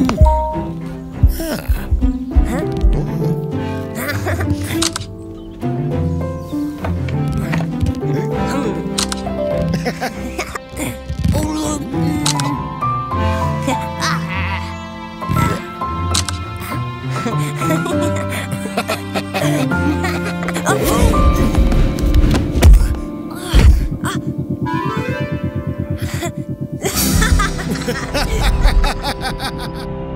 Ha ha ha! ha ha ha ha ha